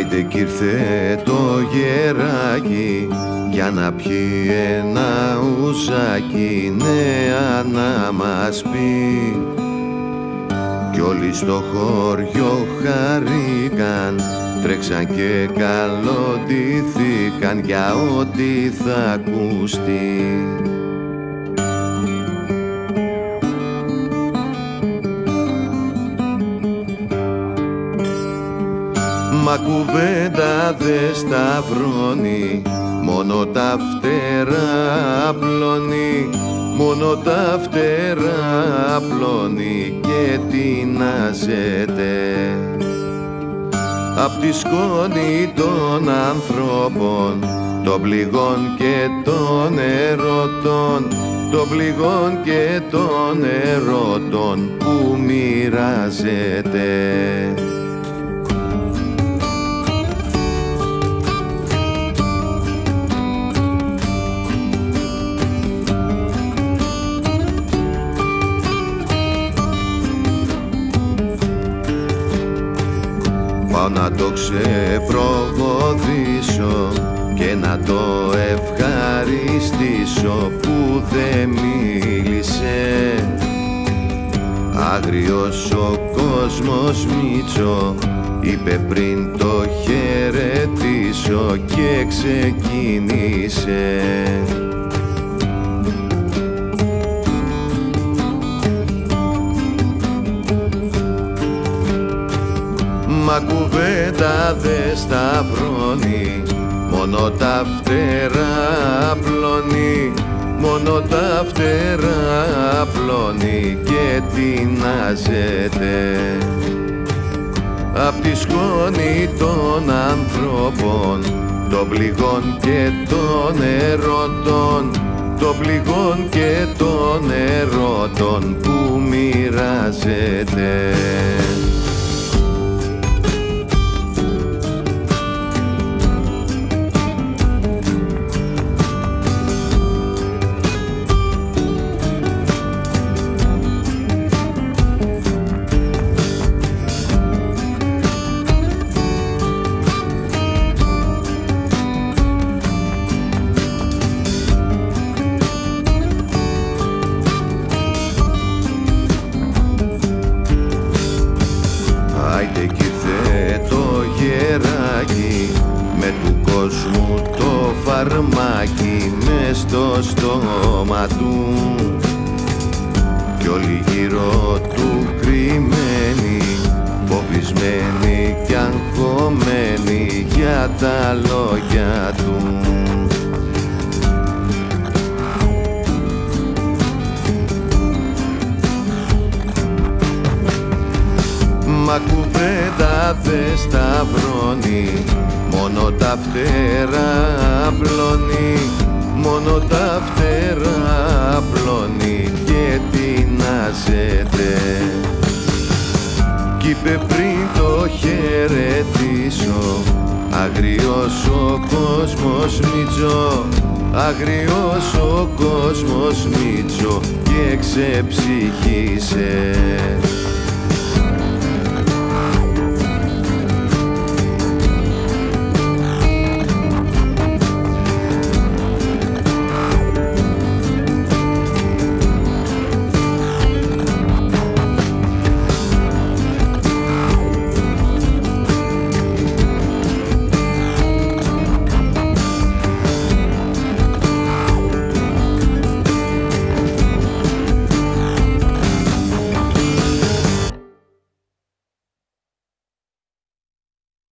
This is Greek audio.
Άιντε κι ήρθε το γεράκι για να πιει ένα ουζάκι. Νέα να μας πει. Κι όλοι στο χωριό χαρήκαν τρέξαν και καλοντήθηκαν για ό,τι θα ακουστεί Μα κουβέντα δε σταυρώνει Μόνο τα φτερά απλώνει. Μόνο τα φτερά απλώνει Και τεινάζεται Απ' τη σκόνη των ανθρώπων Των πληγών και των ερωτών. Των πληγών και των ερωτών Που μοιράζεται Πάω να το ξεπροβοδήσω και να το ευχαριστήσω που δεν μίλησε. Άγριος ο κόσμος Μίτσο είπε πριν το χαιρετήσω και ξεκίνησε Μα κουβέντα δε σταυρώνει Μόνο τα φτερά απλώνει Μόνο τα φτερά απλώνει Και τεινάζεται. Απ' τη σκόνη των ανθρώπων Των πληγών και των ερωτών Των πληγών και των ερωτών Που μοιράζεται γεράκι με του κόσμου το φαρμάκι μες στο στόμα του. Κι όλοι γύρω του κρυμμένοι φοβισμένοι κι αγχωμένοι για τα λόγια του. Μα κουβέντα δε σταυρώνει Μόνο τα φτερά απλώνει Μόνο τα φτερά απλώνει Και τεινάζεται Κι είπε πριν το χαιρετήσω Αγριός ο κόσμος Μίτσο Αγριός ο κόσμος Μίτσο Και ξεψυχήσε